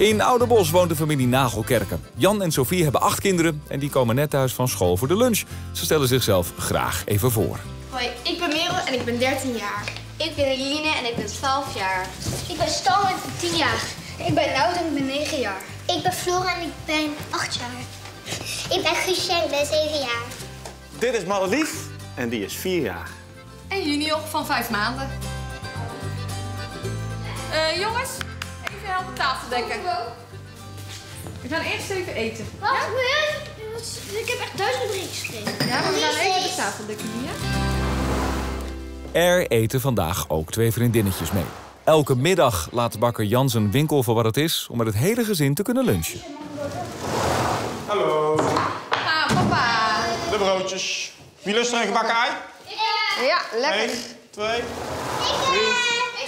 In Ouderbos woont de familie Nagelkerken. Jan en Sophie hebben acht kinderen en die komen net thuis van school voor de lunch. Ze stellen zichzelf graag even voor. Hoi, ik ben Merel en ik ben 13 jaar. Ik ben Eline en ik ben 12 jaar. Ik ben Stan en ik ben 10 jaar. Ik ben Nout en ik ben 9 jaar. Ik ben Flora en ik ben 8 jaar. Ik ben Guusje en ik ben 7 jaar. Dit is Madelief en die is vier jaar. En junior van 5 maanden. Eh, jongens, even helpen tafel dekken. We gaan eerst even eten. Wat? Ik heb echt duizend berichtjes gekregen. Ja, maar we gaan even de tafel dekken hier. Er eten vandaag ook twee vriendinnetjes mee. Elke middag laat bakker Jan zijn winkel voor wat het is... om met het hele gezin te kunnen lunchen. Hallo. Ah, papa. De broodjes. Wie lust er een gebakken ei? Ja, lekker. 1, 2, 3,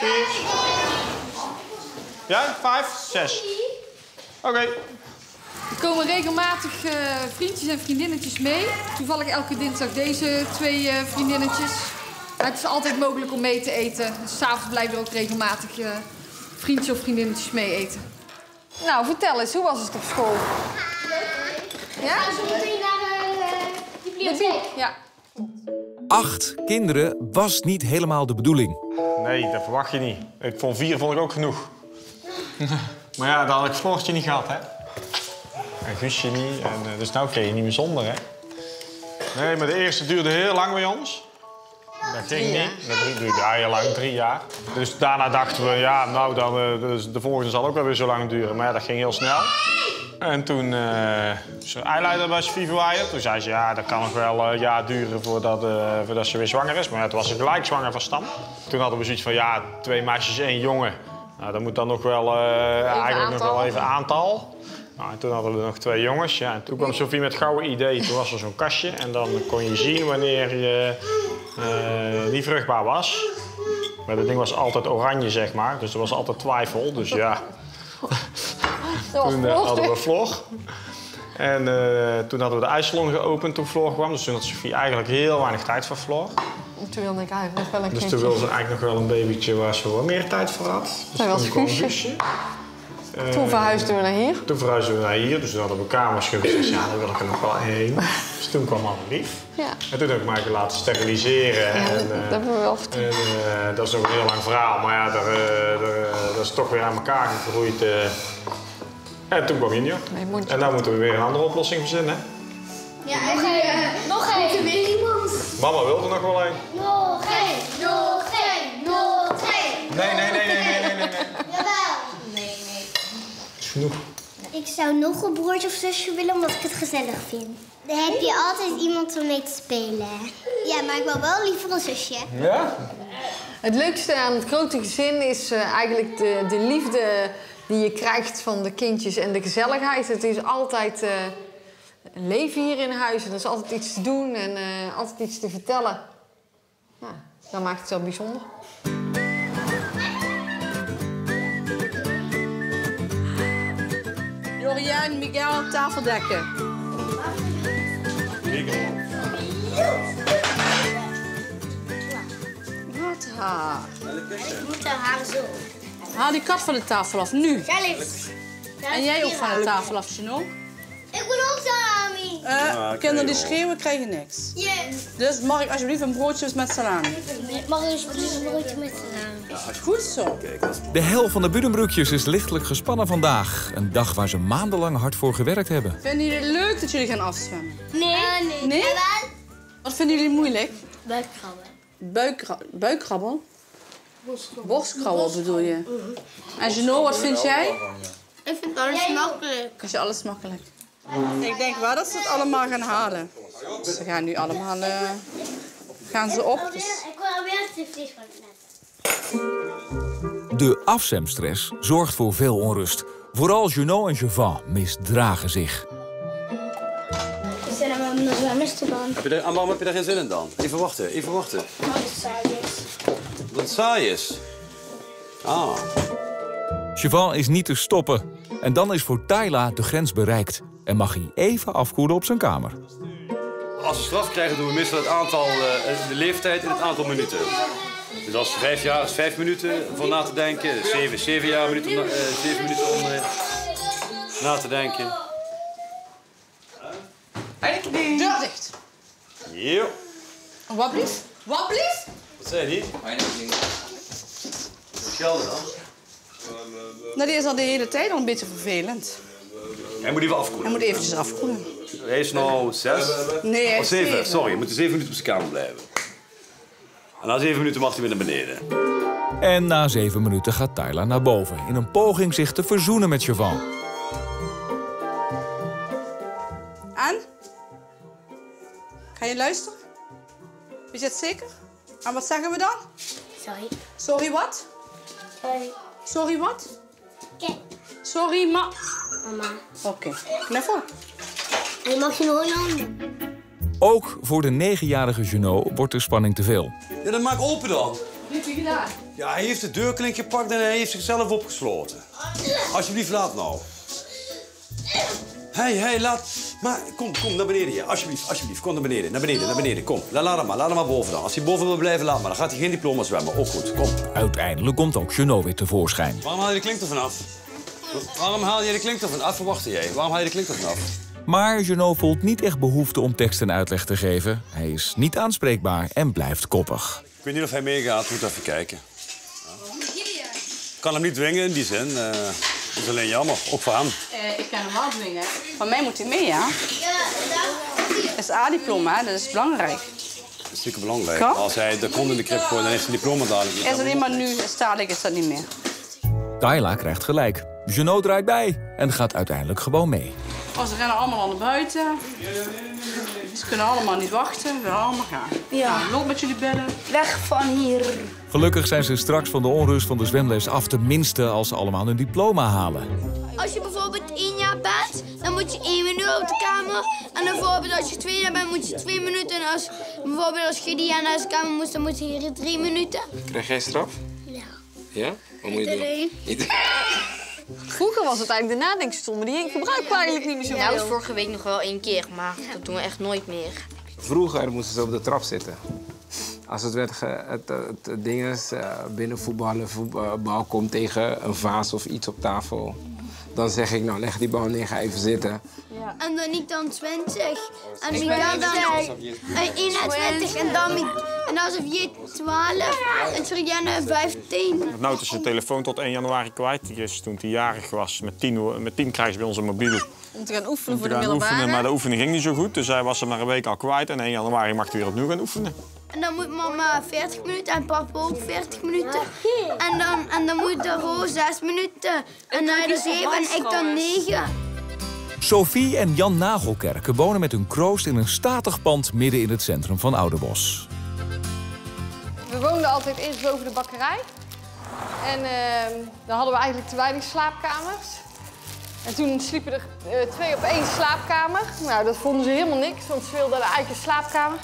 4. Jij? 5, 6. Oké. Er komen regelmatig eh, vriendjes en vriendinnetjes mee. Toevallig elke dinsdag deze twee eh, vriendinnetjes. Maar het is altijd mogelijk om mee te eten. Dus s'avonds blijven er ook regelmatig eh, vriendjes of vriendinnetjes mee eten. Nou, vertel eens, hoe was het op school? Ja? Zo meteen naar de bibliotheek. Ja. Acht kinderen was niet helemaal de bedoeling. Nee, dat verwacht je niet. Ik vond vier vond ik ook genoeg. maar ja, dan had ik Floortje niet gehad, hè. En Guusje niet. En, eh, dus nou kreeg je niet meer zonder, hè. Nee, maar de eerste duurde heel lang bij ons. Dat ging niet. Dat duurde ja, heel lang, drie jaar. Dus daarna dachten we, ja, nou, dan, eh, dus de volgende zal ook wel weer zo lang duren. Maar ja, dat ging heel snel. En toen uh, ze eileider bij verwaaien. Toen zei ze, ja, dat kan nog wel een jaar duren voordat, voordat ze weer zwanger is. Maar ja, toen was ze gelijk zwanger van Stam. Toen hadden we zoiets van, ja, twee meisjes, één jongen. Nou, dat moet dan nog wel, eh, eigenlijk nog wel even aantal. Nou, en toen hadden we nog twee jongens. Ja, en toen kwam Sophie met het gouden idee. Toen was er zo'n kastje. En dan kon je zien wanneer je eh, niet vruchtbaar was. Maar dat ding was altijd oranje, zeg maar. Dus er was altijd twijfel. Dus ja, toen eh, hadden we Floor. En toen hadden we de ijssalon geopend toen Floor kwam. Dus toen had Sophie eigenlijk heel weinig tijd voor Floor. Toen wilde ik eigenlijk nog wel een Dus toen wilde ze eigenlijk nog wel een babytje waar ze wat meer tijd voor had. Dus Dat was toen Guusje. Eh, Toen verhuisden we naar hier. Toen verhuisden we naar hier, dus toen hadden we kamers gehuurd. Dus ja, daar wil ik er nog wel heen. Dus toen kwam Annelief. Ja. En toen heb ik me eigenlijk laten steriliseren. Ja, en, dat, eh, dat hebben we wel verteld. en, eh, dat is ook een heel lang verhaal, maar ja, daar, eh, daar, dat is toch weer aan elkaar gegroeid. eh. En toen kwam Junior. Nee, mondje. En nou moeten we weer een andere oplossing verzinnen. Ja, nog één. Nog één. Er weer iemand. Mama wilde nog wel een. Nog één. Nog één. Nog één. Nee, nee, nee, nee, nee, nee, nee. Jawel. Nee, nee. Genoeg. Ik zou nog een broertje of zusje willen omdat ik het gezellig vind. Dan heb je altijd iemand om mee te spelen. Ja, maar ik wil wel liever een zusje. Ja? Het leukste aan het grote gezin is eh, eigenlijk de, de liefde die je krijgt van de kindjes en de gezelligheid. Het is altijd eh, een leven hier in huis en er is altijd iets te doen en eh, altijd iets te vertellen. Ja, dat maakt het wel bijzonder. Joriaan, Miguel, tafel dekken. Wat haar. Ik moet haar haar zo. Haal die kat van de tafel af, nu. Zelfs. En jij ook van de tafel af, Geno. Ik wil ook salami. Eh kinderen die schreeuwen krijgen niks. Yes. Dus mag ik alsjeblieft een broodje met salami? Mag ik alsjeblieft een broodje met salami? Goed zo. De hel van de Budenbroekjes is lichtelijk gespannen vandaag. Een dag waar ze maandenlang hard voor gewerkt hebben. Vinden jullie het leuk dat jullie gaan afzwemmen? Nee. nee. Nee? Wat vinden jullie moeilijk? Buikkrabben. Buikra buikkrabbel? Borstkrabbel bedoel je? En Geno, wat vind jij? Ik vind alles makkelijk. Is je alles makkelijk? Ik denk wel dat ze het allemaal gaan halen. Ze gaan nu allemaal eh, gaan ze op. Dus Ik wil weer van het net. De afzemstress zorgt voor veel onrust. Vooral Junot en Jevan misdragen zich. Heb je er, ah, waarom heb je daar geen zin in dan? Even wachten, even wachten. Het saai is. Dat het saai is. Ah. Jevan is niet te stoppen. En dan is voor Tyla de grens bereikt. En mag hij even afkoelen op zijn kamer. Als we straf krijgen doen we meestal het aantal, eh, de leeftijd en het aantal minuten. Dus als vijf jaar is vijf minuten voor na te denken. Zeven, zeven jaar minuten, om na- eh, zeven minuten om... eh, Na te denken. Deur dicht. Jo. Wat blieft? Wat blieft? Wat zei die? Schelden dan? Nou, die is al de hele tijd al een beetje vervelend. Hij moet even afkoelen. Hij moet eventjes afkoelen. Hij is nou zes. Nee, hij Oh, is zeven. zeven. Sorry, je moet zeven minuten op zijn kamer blijven. En na zeven minuten mag hij weer naar beneden. En na zeven minuten gaat Tyler naar boven... in een poging zich te verzoenen met Siobhan. En? Ga je luisteren? Weet je het zeker? En wat zeggen we dan? Sorry. Sorry wat? Sorry. Sorry wat? Kijk, Sorry ma... mama. Oké. Knuffel. Je mag je nooit handen. Ook voor de negenjarige Junot wordt de spanning te veel. Ja, dan maak open dan. Wat heb je gedaan? Ja, hij heeft de deurklink gepakt en hij heeft zichzelf opgesloten. Alsjeblieft, laat nou. Hé, hey, hé, hey, laat... Maar kom, kom, naar beneden. Ja. Alsjeblieft, alsjeblieft. Kom naar beneden, naar beneden, naar beneden. Kom, La- laat hem maar, laat hem maar boven dan. Als hij boven wil blijven, laat maar. Dan gaat hij geen diploma zwemmen. Ook goed, kom. Uiteindelijk komt ook Junot weer tevoorschijn. Waarom haal je de klink er vanaf? Waarom haal je de klink er vanaf? Verwachtte jij? Waarom haal je de klink er vanaf? Maar Junot voelt niet echt behoefte om tekst en uitleg te geven. Hij is niet aanspreekbaar en blijft koppig. Ik weet niet of hij meegaat, moet even kijken. Ik kan hem niet dwingen in die zin. eh dat is alleen jammer, ook voor hem. Eh, ik kan hem wel dwingen. Van mij moet hij mee, ja? Dat is A-diploma, hè? dat is belangrijk. Dat is natuurlijk belangrijk. Kan? Als hij de grond in de krip gooit, dan heeft hij een diploma dadelijk niet. Is alleen maar nu, stadelijk is dat niet meer. Tyla krijgt gelijk. Junot draait bij en gaat uiteindelijk gewoon mee. Oh, ze rennen allemaal naar buiten. Ze kunnen allemaal niet wachten, we willen allemaal gaan. Ja. Nou, loop met jullie bedden. Weg van hier. Gelukkig zijn ze straks van de onrust van de zwemles af... tenminste als ze allemaal hun diploma halen. Als je bijvoorbeeld één jaar bent, dan moet je één minuut op de kamer. En bijvoorbeeld als je twee jaar bent, moet je twee minuten. En als bijvoorbeeld als je die jaar naar de kamer moest, dan moet je hier drie minuten. Krijg jij straf? Ja. Ja? Wat moet je doen? Vroeger was het eigenlijk de nadenkstom, maar die gebruiken we eigenlijk niet meer zo Ja, dat was veel. vorige week nog wel één keer, maar dat doen we echt nooit meer. Vroeger moesten ze op de trap zitten. Als het, werd ge, het, het, het ding is, eh, binnen voetballen, voetbal komt tegen een vaas of iets op tafel. Dan zeg ik, nou leg die bal neer, ga even zitten. En dan niet dan 20. En kan dan eh, 21 en dan met- en als je 12 en Surianne 15. Nou, is zijn telefoon tot 1 januari kwijt. Die is toen hij jarig was. Met 10, uur- met 10 krijg je bij ons een mobiel. Om te gaan oefenen voor de oefenen, maar middelbare. de oefening ging niet zo goed. Dus hij was hem maar een week al kwijt. En 1 januari mag hij weer opnieuw gaan oefenen. En dan moet mama 40 minuten en papa ook 40 minuten. En dan, en dan moet de Roos 6 minuten. En dan de 7 en ik dan 9. Sophie en Jan Nagelkerken wonen met hun kroost in een statig pand midden in het centrum van Ouderbos. We woonden altijd eerst boven de bakkerij. En ehm, dan hadden we eigenlijk te weinig slaapkamers. En toen sliepen er eh, twee op één slaapkamer. Nou, dat vonden ze helemaal niks, want ze wilden een eigen slaapkamer.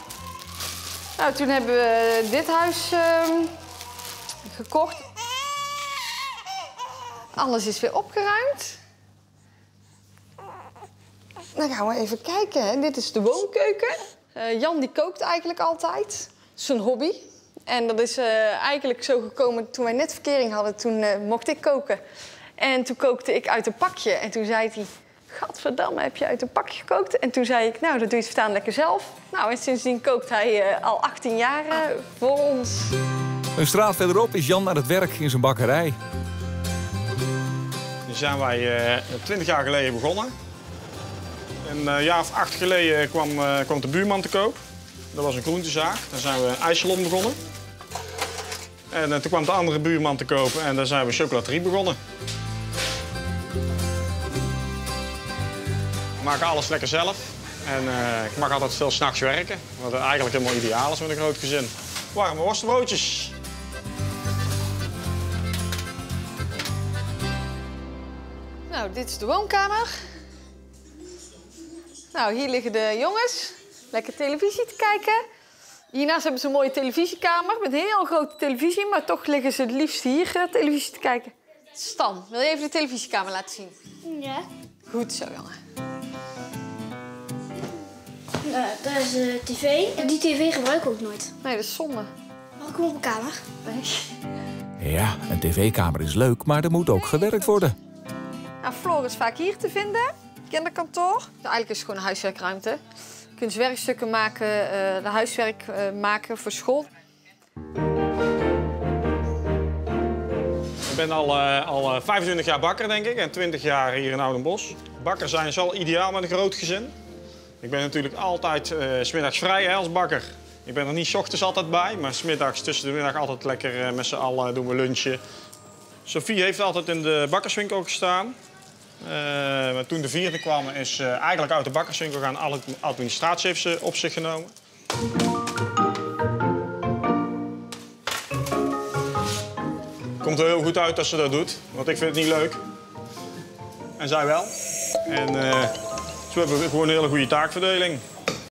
Nou, toen hebben we dit huis ehm, gekocht. Alles is weer opgeruimd. Dan gaan we even kijken. hè. Dit is de woonkeuken. Eh, Jan die kookt eigenlijk altijd. Dat is zijn hobby. En dat is eh, eigenlijk zo gekomen toen wij net verkering hadden. Toen eh, mocht ik koken. En toen kookte ik uit een pakje. En toen zei hij... Gadverdamme, heb je uit een pakje gekookt? En toen zei ik, nou, dat doe je het staan lekker zelf. Nou, en sindsdien kookt hij eh, al 18 jaar voor ons. Een straat verderop is Jan aan het werk in zijn bakkerij. Nu zijn wij eh 20 jaar geleden begonnen. Een eh, jaar of acht geleden kwam, eh, kwam de buurman te koop. Dat was een groentezaak. Daar zijn we een begonnen. En eh, toen kwam de andere buurman te kopen en daar zijn we chocolaterie begonnen. We maken alles lekker zelf. En ik mag altijd veel s'nachts werken. Wat eigenlijk helemaal ideaal is met een groot gezin. Warme worstbroodjes. Nou, dit is de woonkamer. Nou, hier liggen de jongens. Lekker televisie te kijken. Hiernaast hebben ze een mooie televisiekamer met een heel grote televisie. Maar toch liggen ze het liefst hier eh, televisie te kijken. Stan, wil je even de televisiekamer laten zien? Ja. Goed zo, jongen. Nou, dat is de tv. Die tv gebruik ik ook nooit. Nee, dat is zonde. Mag ik hem op mijn kamer? Nee. Ja, een tv-kamer is leuk, maar er moet ook gewerkt worden. Nou, Floor is vaak hier te vinden, kinderkantoor. Eigenlijk is het gewoon een huiswerkruimte. Je kunt werkstukken maken, eh, de huiswerk eh, maken voor school. Ik ben al, eh, al eh, 25 jaar bakker, denk ik, en 20 jaar hier in Oudenbosch. Bakker zijn is wel ideaal met een groot gezin. Ik ben natuurlijk altijd eh, s smiddags vrij hè, als bakker. Ik ben er niet 's ochtends altijd bij, maar smiddags tussen de middag altijd lekker eh, met z'n allen doen we lunchen. Sophie heeft altijd in de bakkerswinkel gestaan. Eh, maar toen de vierde kwam, is eh, eigenlijk uit de bakkerswinkel gaan. Alle administratie heeft ze op zich genomen. Komt er heel goed uit als ze dat doet, want ik vind het niet leuk. En zij wel. En eh, zo hebben we gewoon een hele goede taakverdeling.